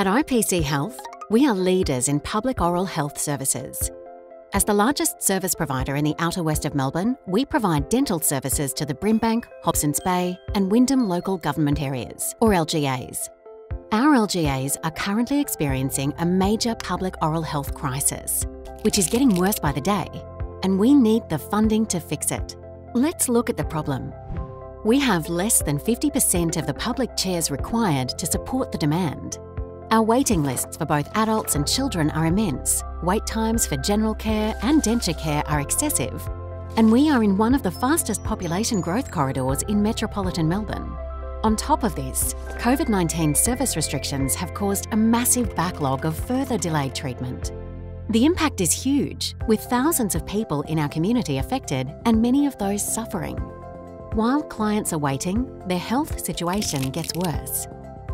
At IPC Health, we are leaders in public oral health services. As the largest service provider in the outer west of Melbourne, we provide dental services to the Brimbank, Hobsons Bay, and Wyndham local government areas, or LGAs. Our LGAs are currently experiencing a major public oral health crisis, which is getting worse by the day, and we need the funding to fix it. Let's look at the problem. We have less than 50% of the public chairs required to support the demand. Our waiting lists for both adults and children are immense, wait times for general care and denture care are excessive, and we are in one of the fastest population growth corridors in metropolitan Melbourne. On top of this, COVID 19 service restrictions have caused a massive backlog of further delayed treatment. The impact is huge, with thousands of people in our community affected and many of those suffering. While clients are waiting, their health situation gets worse.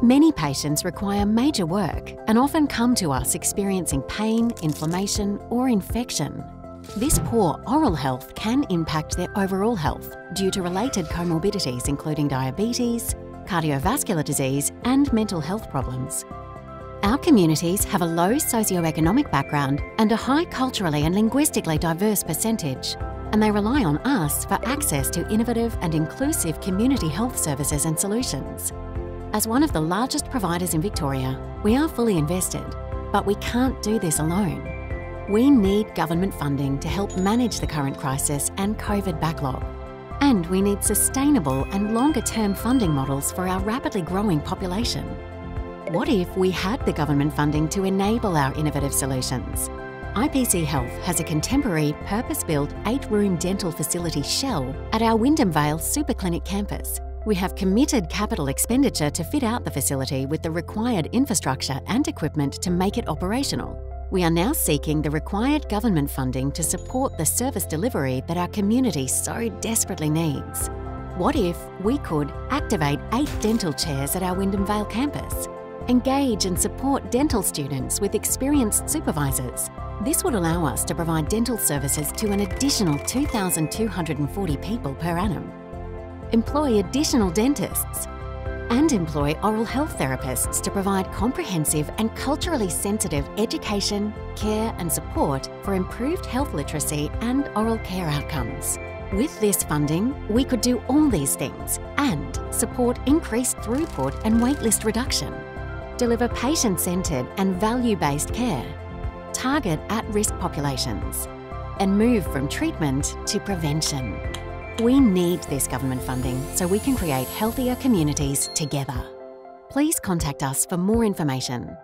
Many patients require major work and often come to us experiencing pain, inflammation, or infection. This poor oral health can impact their overall health due to related comorbidities including diabetes, cardiovascular disease, and mental health problems. Our communities have a low socioeconomic background and a high culturally and linguistically diverse percentage, and they rely on us for access to innovative and inclusive community health services and solutions. As one of the largest providers in Victoria, we are fully invested, but we can't do this alone. We need government funding to help manage the current crisis and COVID backlog. And we need sustainable and longer term funding models for our rapidly growing population. What if we had the government funding to enable our innovative solutions? IPC Health has a contemporary, purpose built, eight room dental facility shell at our Wyndham Vale Superclinic campus we have committed capital expenditure to fit out the facility with the required infrastructure and equipment to make it operational. We are now seeking the required government funding to support the service delivery that our community so desperately needs. What if we could activate eight dental chairs at our Wyndham Vale campus? Engage and support dental students with experienced supervisors. This would allow us to provide dental services to an additional 2,240 people per annum employ additional dentists, and employ oral health therapists to provide comprehensive and culturally sensitive education, care, and support for improved health literacy and oral care outcomes. With this funding, we could do all these things and support increased throughput and waitlist reduction, deliver patient centred and value based care, target at risk populations, and move from treatment to prevention. We need this government funding so we can create healthier communities together. Please contact us for more information.